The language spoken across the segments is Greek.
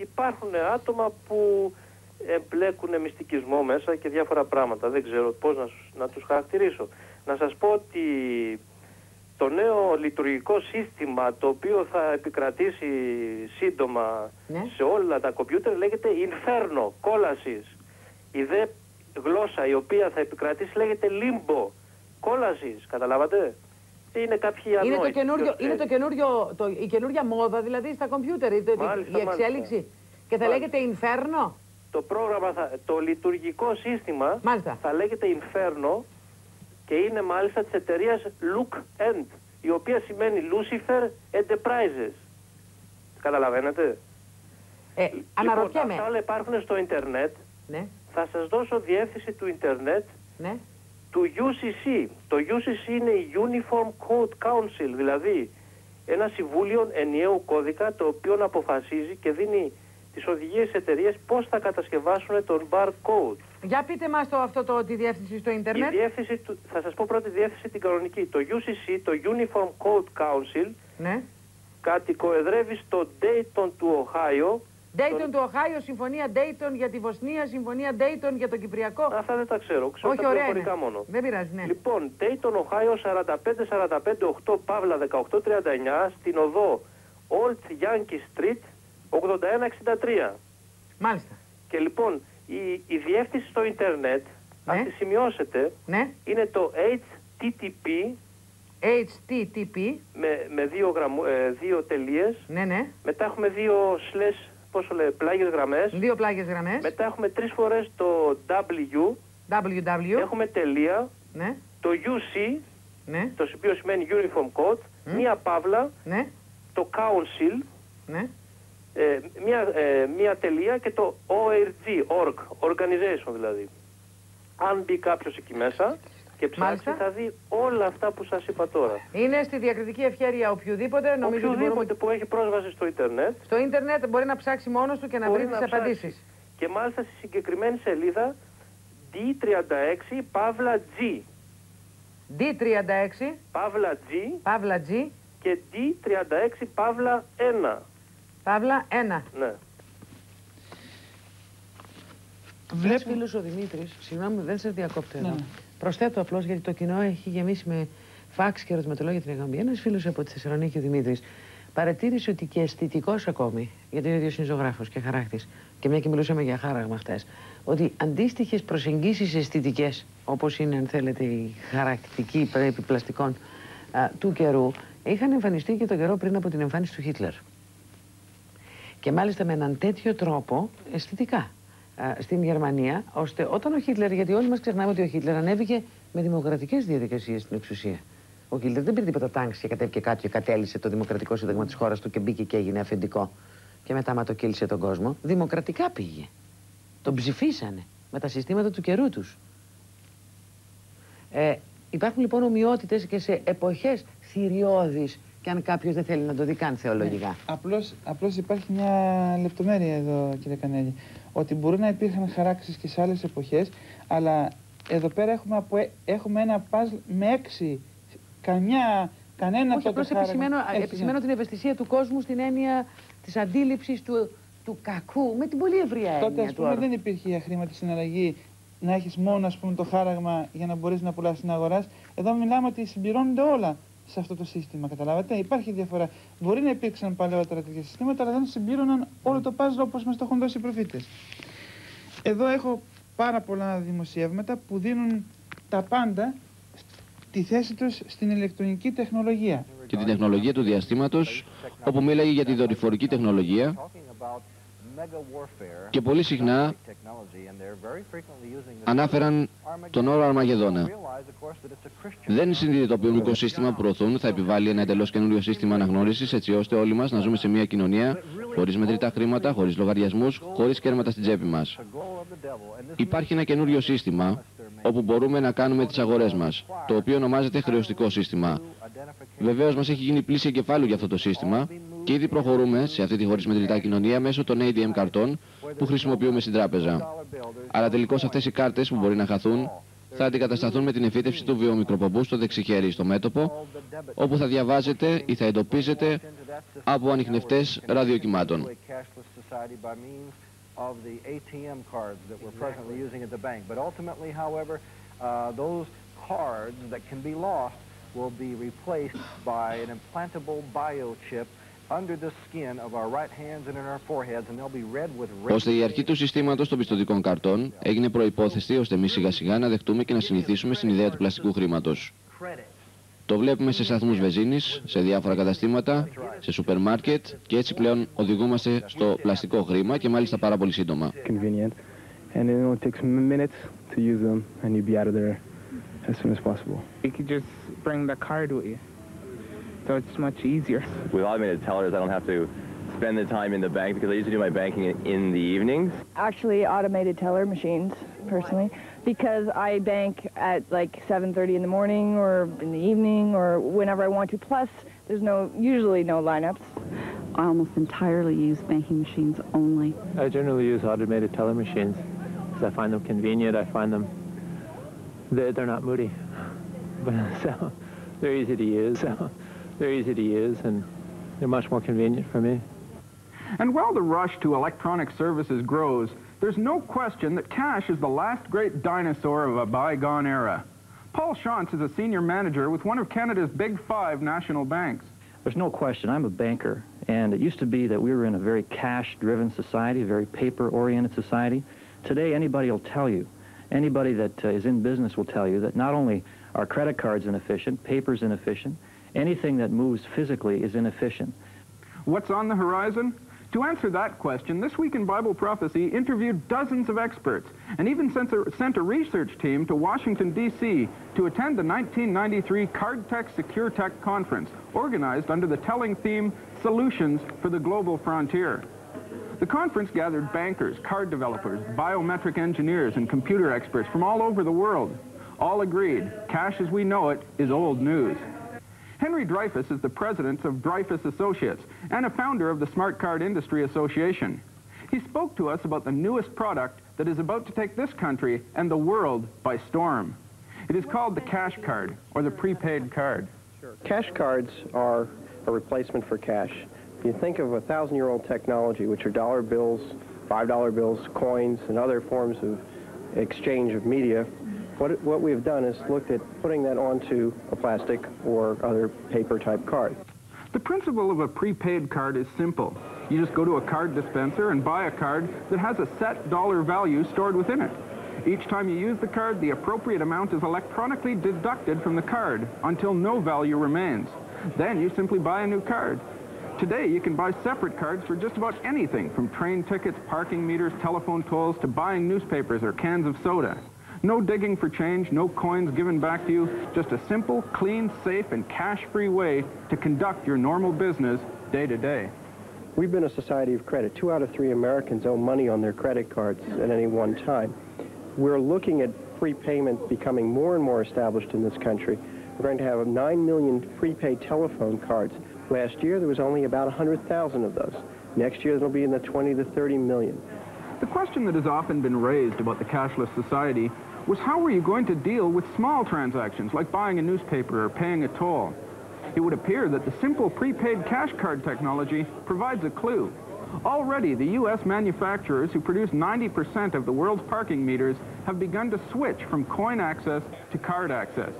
υπάρχουν άτομα που εμπλέκουν μυστικισμό μέσα και διάφορα πράγματα. Δεν ξέρω πώς να, να τους χαρακτηρίσω. Να σας πω ότι το νέο λειτουργικό σύστημα το οποίο θα επικρατήσει σύντομα Ναι. σε όλα τα κομπιούτερ λέγεται Inferno, κόλασης. Η δε γλώσσα η οποία θα επικρατήσει λέγεται Limbo, κόλασης. Καταλάβατε; Είναι κάποιοι Είναι το ανόητοι. καινούριο, ποιος είναι το ξέρει. καινούριο, το, η καινούργια μόδα δηλαδή στα κομπιούτερ, η, το- Μάλιστα, η εξέλιξη. μάλιστα. Και θα Μάλιστα. λέγεται Inferno. Το πρόγραμμα, θα, το λειτουργικό σύστημα Μάλιστα. θα λέγεται Inferno και είναι μάλιστα της εταιρείας Look End, η οποία σημαίνει Lucifer Enterprises. Καταλαβαίνετε; Ε, Λοιπόν, αναρωτιέμαι. αυτά όλα υπάρχουν στο ίντερνετ. Ναι, Θα σας δώσω διεύθυνση του ίντερνετ ναι. Του UCC. Το UCC είναι η Uniform Code Council, δηλαδή ένα συμβούλιο ενιαίου κώδικα το οποίο αποφασίζει και δίνει τις οδηγίες εταιρείες πώς θα κατασκευάσουν τον barcode. Για πείτε μας το, αυτό το, τη διεύθυνση στο Η ίντερνετ. διεύθυνση του, θα σας πω πρώτη διεύθυνση την κανονική. Το UCC, το Uniform Code Council, Ναι. κατοικοεδρεύει στο Dayton του Οχάιο. Dayton του Οχάιο, συμφωνία Dayton για τη Βοσνία, συμφωνία Dayton για το Κυπριακό. Αυτά δεν τα ξέρω, ξέρω Όχι, τα ωραία είναι. πληροφορικά μόνο. Δεν πειράζει, ναι. Λοιπόν, Dayton, Οχάιο 45-45-8 Παύλα 1839 στην οδό Old Yankee Street 8163. Μάλιστα. Και λοιπόν, η, η διεύθυνση στο ίντερνετ, Ναι. αν τη σημειώσετε, Ναι. είναι το http HTTP. με, με δύο, γραμμού, ε, δύο τελείες. Ναι, ναι. Μετά έχουμε δύο slash, πόσο λέει, πλάγιες γραμμές. Δύο πλάγιες γραμμές. Μετά έχουμε τρεις φορές το W. WW. Έχουμε τελεία. Ναι. Το UC, Ναι. το οποίο σημαίνει Uniform Code. Μία παύλα. Ναι. Το Council. Ναι. ε, μία, ε, μία τελεία και το ORG, org, organization δηλαδή. Αν μπει κάποιος εκεί μέσα και ψάξει Μάλιστα. θα δει όλα αυτά που σας είπα τώρα. Είναι στη διακριτική ευχέρεια οποιοδήποτε. Νομίζω ότι Οποιοδήποτε μπορούμε... που έχει πρόσβαση στο ίντερνετ Στο ίντερνετ μπορεί να ψάξει μόνος του και να μπορεί βρει τις να ψάξει. απαντήσεις. Και μάλιστα στη συγκεκριμένη σελίδα D36 Παύλα G. D36, Παύλα G Παύλα G, και D36 Παύλα 1. Παύλα 1. Ναι. Βλέπω... φίλος ο Δημήτρης, συγγνώμη δεν σας διακόπτω εδώ. Ναι. Προσθέτω απλώς γιατί το κοινό έχει γεμίσει με φάξ και ερωτηματολόγια την εκπομπή. Ένας φίλος από τη Θεσσαλονίκη, ο Δημήτρης, παρατήρησε ότι και αισθητικός ακόμη, γιατί είναι ίδιο είναι ζωγράφος και χαράκτης, και μια και μιλούσαμε για χάραγμα χτες, ότι αντίστοιχες προσεγγίσεις αισθητικές, όπως είναι αν θέλετε η χαρακτική πρέπει πλαστικών α, του καιρού, είχαν εμφανιστεί και τον καιρό πριν από την εμφάνιση του Χίτλερ. Και μάλιστα με έναν τέτοιο τρόπο αισθητικά α, στην Γερμανία, ώστε όταν ο Χίτλερ, γιατί όλοι μας ξεχνάμε ότι ο Χίτλερ ανέβηκε με δημοκρατικές διαδικασίες στην εξουσία. Ο Χίτλερ δεν πήρε τίποτα τάγκ και κατέβηκε κάτω και κατέλησε το δημοκρατικό σύνταγμα της χώρας του και μπήκε και έγινε αφεντικό. Και μετά μα το κύλησε τον κόσμο. Δημοκρατικά πήγε. Τον ψηφίσανε με τα συστήματα του καιρού τους. Ε, υπάρχουν λοιπόν ομοιότητες και σε εποχές θηριώδεις και αν κάποιος δεν θέλει να το δει καν θεολογικά. Απλώς, απλώς υπάρχει μια λεπτομέρεια εδώ, κύριε Κανέλη. Ότι μπορεί να υπήρχαν χαράξεις και σε άλλες εποχές, αλλά εδώ πέρα έχουμε, από, ε- έχουμε ένα παζλ με έξι. Καμιά, κανένα Όχι, από απλώς το χάραγμα. επισημαίνω, Έτσι, επισημαίνω ναι. την ευαισθησία του κόσμου στην έννοια της αντίληψης του, του κακού, με την πολύ ευρία Τότε, έννοια ας του πούμε, όρου. δεν υπήρχε η αχρήματη συναλλαγή να έχεις μόνο ας πούμε, το χάραγμα για να μπορείς να πουλάς στην αγορά. Εδώ μιλάμε ότι συμπληρώνονται όλα σε αυτό το σύστημα, καταλάβατε; Υπάρχει διαφορά. Μπορεί να υπήρξαν παλαιότερα τέτοια συστήματα, αλλά δεν συμπλήρωναν όλο το παζλ όπως μας το έχουν δώσει οι προφήτες. Εδώ έχω πάρα πολλά δημοσιεύματα που δίνουν τα πάντα τη θέση τους στην ηλεκτρονική τεχνολογία. και την τεχνολογία του διαστήματος, όπου μίλαγε για τη δορυφορική τεχνολογία και πολύ συχνά ανάφεραν τον όρο Αρμαγεδόνα. Δεν συνειδητοποιούν το σύστημα που προωθούν θα επιβάλλει ένα εντελώς καινούριο σύστημα αναγνώρισης, έτσι ώστε όλοι μας να ζούμε σε μια κοινωνία χωρίς μετρητά χρήματα, χωρίς λογαριασμούς, χωρίς κέρματα στην τσέπη μας. Υπάρχει ένα καινούριο σύστημα όπου μπορούμε να κάνουμε τις αγορές μας, το οποίο ονομάζεται χρεωστικό σύστημα. Βεβαίως μας έχει γίνει πλήση εγκεφάλου για αυτό το σύστημα και ήδη προχωρούμε σε αυτή τη χωρί μετρητά κοινωνία μέσω των ATM καρτών που χρησιμοποιούμε στην τράπεζα. Αλλά τελικώς αυτές οι κάρτες που μπορεί να χαθούν θα αντικατασταθούν με την εφήτευση του βιομικροπομπού στο δεξιχέρι στο μέτωπο, όπου θα διαβάζετε ή θα εντοπίζετε από ανιχνευτές ραδιοκυμάτων. society by means of the ATM cards that we're presently using at the bank. But ultimately, however, uh, those cards that can be lost will be replaced by an implantable biochip under the skin of our right hands and in our foreheads, and they'll be read with ώστε η αρχή του συστήματος των πιστοτικών καρτών έγινε προϋπόθεση ώστε εμείς σιγά σιγά να δεχτούμε και να συνηθίσουμε στην ιδέα του πλαστικού χρήματος. Το βλέπουμε σε σταθμούς βεζίνης, σε διάφορα καταστήματα, σε σούπερ μάρκετ και έτσι πλέον οδηγούμαστε στο πλαστικό χρήμα και μάλιστα πάρα πολύ σύντομα. convenient, and it only takes minutes to use them, and you'd be out of there as soon as possible. You could just bring the card with you. So it's much easier. With automated tellers, I don't have to spend the time in the bank because I used to do my banking in, in the evenings. Actually, automated teller machines, personally, because I bank at like 7.30 in the morning or in the evening or whenever I want to. Plus, there's no usually no lineups. I almost entirely use banking machines only. I generally use automated teller machines because I find them convenient. I find them they're, they're not moody, but so they're easy to use. So they're easy to use and they're much more convenient for me. And while the rush to electronic services grows, there's no question that cash is the last great dinosaur of a bygone era. Paul Shantz is a senior manager with one of Canada's big five national banks. There's no question. I'm a banker, and it used to be that we were in a very cash-driven society, a very paper-oriented society. Today, anybody will tell you, anybody that uh, is in business will tell you that not only are credit cards inefficient, paper's inefficient, anything that moves physically is inefficient. What's on the horizon? To answer that question, This Week in Bible Prophecy interviewed dozens of experts and even sent a, sent a research team to Washington, D.C. to attend the 1993 CardTech Secure Tech Conference, organized under the telling theme, Solutions for the Global Frontier. The conference gathered bankers, card developers, biometric engineers, and computer experts from all over the world. All agreed, cash as we know it is old news. Henry Dreyfus is the president of Dreyfus Associates and a founder of the Smart Card Industry Association. He spoke to us about the newest product that is about to take this country and the world by storm. It is called the cash card, or the prepaid card. Cash cards are a replacement for cash. If you think of a thousand-year-old technology, which are dollar bills, five-dollar bills, coins, and other forms of exchange of media. What, what we've done is looked at putting that onto a plastic or other paper-type card. The principle of a prepaid card is simple. You just go to a card dispenser and buy a card that has a set dollar value stored within it. Each time you use the card, the appropriate amount is electronically deducted from the card until no value remains. Then you simply buy a new card. Today, you can buy separate cards for just about anything, from train tickets, parking meters, telephone tolls, to buying newspapers or cans of soda. No digging for change, no coins given back to you, just a simple, clean, safe, and cash-free way to conduct your normal business day to day. We've been a society of credit. Two out of three Americans owe money on their credit cards at any one time. We're looking at prepayment becoming more and more established in this country. We're going to have 9 million prepaid telephone cards. Last year, there was only about 100,000 of those. Next year, it'll be in the 20 to 30 million. The question that has often been raised about the cashless society was how were you going to deal with small transactions like buying a newspaper or paying a toll? It would appear that the simple prepaid cash card technology provides a clue. Already, the U.S. manufacturers who produce 90% of the world's parking meters have begun to switch from coin access to card access.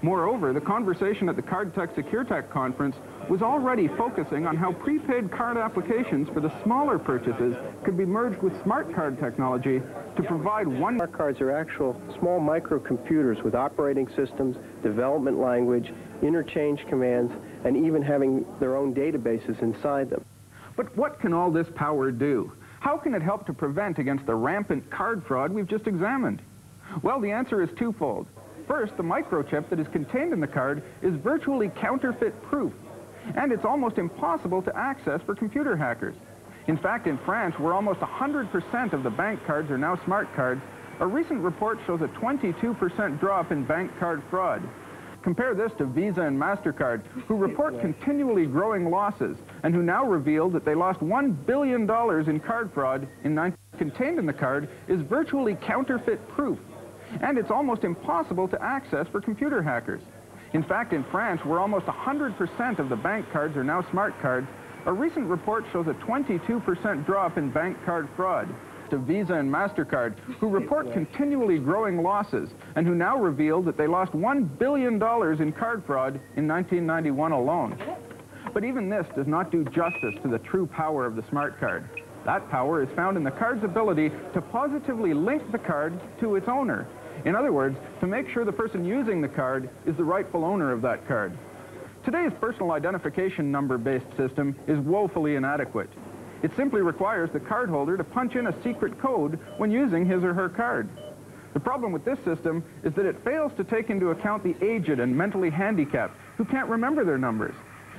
Moreover, the conversation at the CardTech SecureTech conference was already focusing on how prepaid card applications for the smaller purchases could be merged with smart card technology to provide one... Smart cards are actual small microcomputers with operating systems, development language, interchange commands, and even having their own databases inside them. But what can all this power do? How can it help to prevent against the rampant card fraud we've just examined? Well, the answer is twofold. First, the microchip that is contained in the card is virtually counterfeit-proof, and it's almost impossible to access for computer hackers. In fact, in France, where almost 100% of the bank cards are now smart cards, a recent report shows a 22% drop in bank card fraud. Compare this to Visa and MasterCard, who report continually growing losses and who now reveal that they lost $1 billion in card fraud in 19 contained in the card is virtually counterfeit-proof, and it's almost impossible to access for computer hackers. In fact, in France, where almost 100% of the bank cards are now smart cards, A recent report shows a 22% drop in bank card fraud to Visa and MasterCard, who report continually growing losses and who now reveal that they lost $1 billion in card fraud in 1991 alone. But even this does not do justice to the true power of the smart card. That power is found in the card's ability to positively link the card to its owner. In other words, to make sure the person using the card is the rightful owner of that card. Today's personal identification number-based system is woefully inadequate. It simply requires the cardholder to punch in a secret code when using his or her card. The problem with this system is that it fails to take into account the aged and mentally handicapped who can't remember their numbers.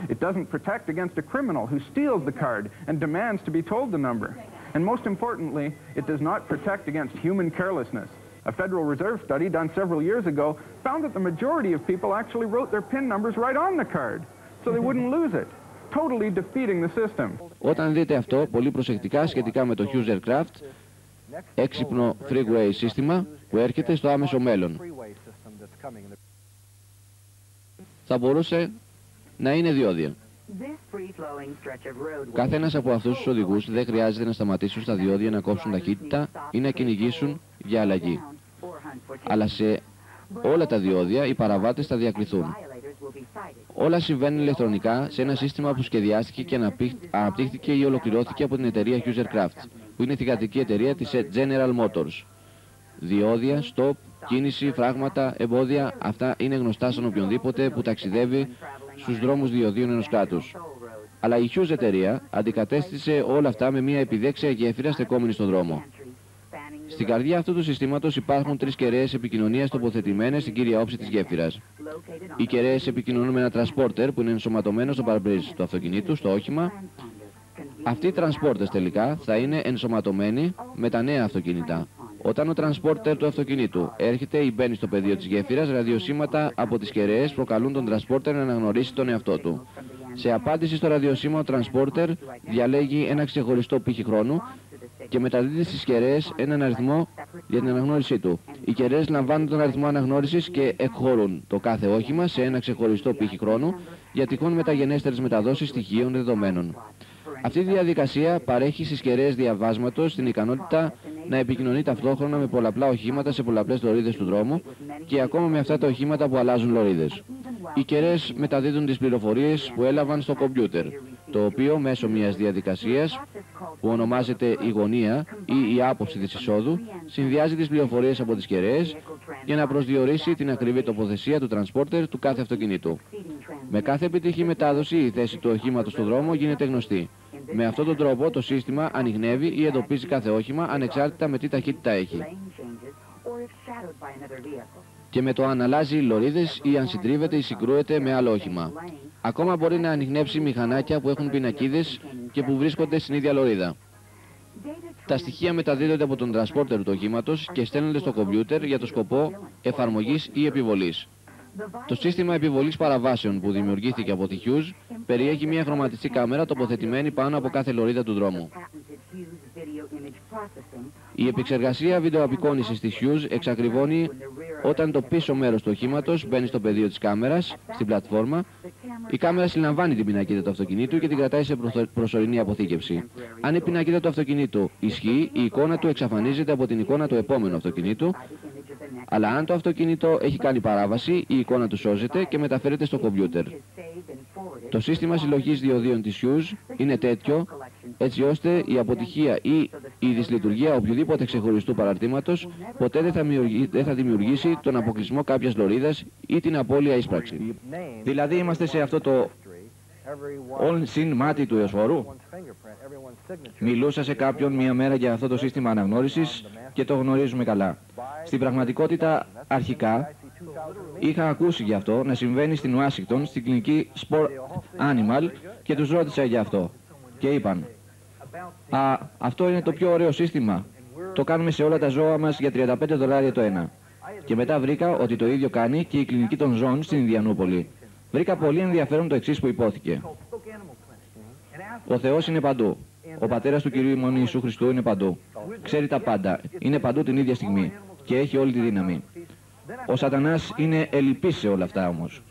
It doesn't protect against a criminal who steals the card and demands to be told the number. And most importantly, it does not protect against human carelessness. A Federal Reserve study done several years ago found that the majority of people actually wrote their PIN numbers right on the card, so they wouldn't lose it, totally defeating the system. Όταν δείτε αυτό πολύ προσεκτικά σχετικά με το Hughes Aircraft, έξυπνο freeway σύστημα που έρχεται στο άμεσο μέλλον. Θα μπορούσε να είναι διόδια. Κάθε ένας από αυτούς τους οδηγούς δεν χρειάζεται να σταματήσουν στα διόδια να κόψουν ταχύτητα ή να κυνηγήσουν για αλλαγή. Αλλά σε όλα τα διόδια οι παραβάτες θα διακριθούν. Όλα συμβαίνουν ηλεκτρονικά σε ένα σύστημα που σχεδιάστηκε και αναπτύχθηκε ή ολοκληρώθηκε από την εταιρεία Hughes Aircraft, που είναι θηγατρική εταιρεία της General Motors. Διόδια, stop, κίνηση, φράγματα, εμπόδια, αυτά είναι γνωστά στον οποιονδήποτε που ταξιδεύει στους δρόμους διοδίων ενός κράτους. Αλλά η Hughes εταιρεία αντικατέστησε όλα αυτά με μια επιδέξια γέφυρα στεκόμενη στον δρόμο. Στην καρδιά αυτού του συστήματος υπάρχουν τρεις κεραίες επικοινωνίας τοποθετημένες στην κύρια όψη της γέφυρας. Οι κεραίες επικοινωνούν με ένα τρασπόρτερ που είναι ενσωματωμένο στο παρμπρίζ του αυτοκινήτου, στο όχημα. Αυτοί οι τρανσπόρτες τελικά θα είναι ενσωματωμένοι με τα νέα αυτοκίνητα. Όταν ο τρανσπόρτερ του αυτοκινήτου έρχεται ή μπαίνει στο πεδίο της γέφυρας, ραδιοσήματα από τις κεραίες προκαλούν τον τρανσπόρτερ να αναγνωρίσει τον εαυτό του. Σε απάντηση στο ραδιοσήμα, ο τρανσπόρτερ διαλέγει ένα ξεχωριστό πύχη χρόνου και μεταδίδει στις κεραίες έναν αριθμό για την αναγνώρισή του. Οι κεραίες λαμβάνουν τον αριθμό αναγνώρισης και εκχωρούν το κάθε όχημα σε ένα ξεχωριστό πύχη χρόνου για τυχόν μεταγενέστερες μεταδόσεις στοιχείων δεδομένων. Αυτή τη διαδικασία παρέχει στις κεραίες διαβάσματος την ικανότητα να επικοινωνεί ταυτόχρονα με πολλαπλά οχήματα σε πολλαπλές λωρίδες του δρόμου και ακόμα με αυτά τα οχήματα που αλλάζουν λωρίδες. Οι κεραίες μεταδίδουν τις πληροφορίες που έλαβαν στο κομπιούτερ, το οποίο μέσω μιας διαδικασίας που ονομάζεται η γωνία ή η άποψη της εισόδου συνδυάζει τις πληροφορίες από τις κεραίες για να προσδιορίσει την ακριβή τοποθεσία του τρανспόρτερ του κάθε αυτοκινήτου. Με κάθε επιτυχή μετάδοση η θέση του οχήματος στο δρόμο γίνεται γνωστή. Με αυτόν τον τρόπο το σύστημα ανοιχνεύει ή εντοπίζει κάθε όχημα ανεξάρτητα με τι ταχύτητα έχει. Και με το αν αλλάζει λωρίδες ή αν συντρίβεται ή συγκρούεται με άλλο όχημα. Ακόμα μπορεί να ανοιχνεύσει μηχανάκια που έχουν πινακίδες και που βρίσκονται στην ίδια λωρίδα. Τα στοιχεία μεταδίδονται από τον τρανспόρτερ του οχήματος και στέλνονται στο κομπιούτερ για το σκοπό εφαρμογής ή επιβολής. Το σύστημα επιβολής παραβάσεων που δημιουργήθηκε από τη Hughes περιέχει μια χρωματιστή κάμερα τοποθετημένη πάνω από κάθε λωρίδα του δρόμου. Η επεξεργασία βιντεοαπεικόνησης της Hughes εξακριβώνει όταν το πίσω μέρος του οχήματος μπαίνει στο πεδίο της κάμερας, στην πλατφόρμα, η κάμερα συλλαμβάνει την πινακίδα του αυτοκινήτου και την κρατάει σε προσωρινή αποθήκευση. Αν η πινακίδα του αυτοκινήτου ισχύει, η εικόνα του εξαφανίζεται από την εικόνα του επόμενου αυτοκινήτου, αλλά αν το αυτοκίνητο έχει κάνει παράβαση, η εικόνα του σώζεται και μεταφέρεται στο κομπιούτερ. Το σύστημα συλλογής διοδίων της Hughes είναι τέτοιο έτσι ώστε η αποτυχία ή η δυσλειτουργία οποιοδήποτε ξεχωριστού παραρτήματος ποτέ δεν θα, δεν θα δημιουργήσει τον αποκλεισμό κάποιας λωρίδας ή την απώλεια ίσπραξη. Δηλαδή είμαστε σε αυτό το all συν μάτι του εωσφόρου. Μιλούσα σε κάποιον μία μέρα για αυτό το σύστημα αναγνώρισης και το γνωρίζουμε καλά. Στην πραγματικότητα, αρχικά, είχα ακούσει γι' αυτό να συμβαίνει στην Ουάσιγκτον, στην κλινική Sport Animal και τους ρώτησα γι' αυτό. Και είπαν, Α, αυτό είναι το πιο ωραίο σύστημα. Το κάνουμε σε όλα τα ζώα μας για 35 δολάρια το ένα. Και μετά βρήκα ότι το ίδιο κάνει και η κλινική των ζώων στην Ινδιανούπολη. Βρήκα πολύ ενδιαφέρον το εξής που υπόθηκε. Ο Θεός είναι παντού. Ο πατέρας του Κυρίου ημών Ιησού Χριστού είναι παντού. Ξέρει τα πάντα. Είναι παντού την ίδια στιγμή. Και έχει όλη τη δύναμη. Ο σατανάς είναι ελλειπής σε όλα αυτά όμως.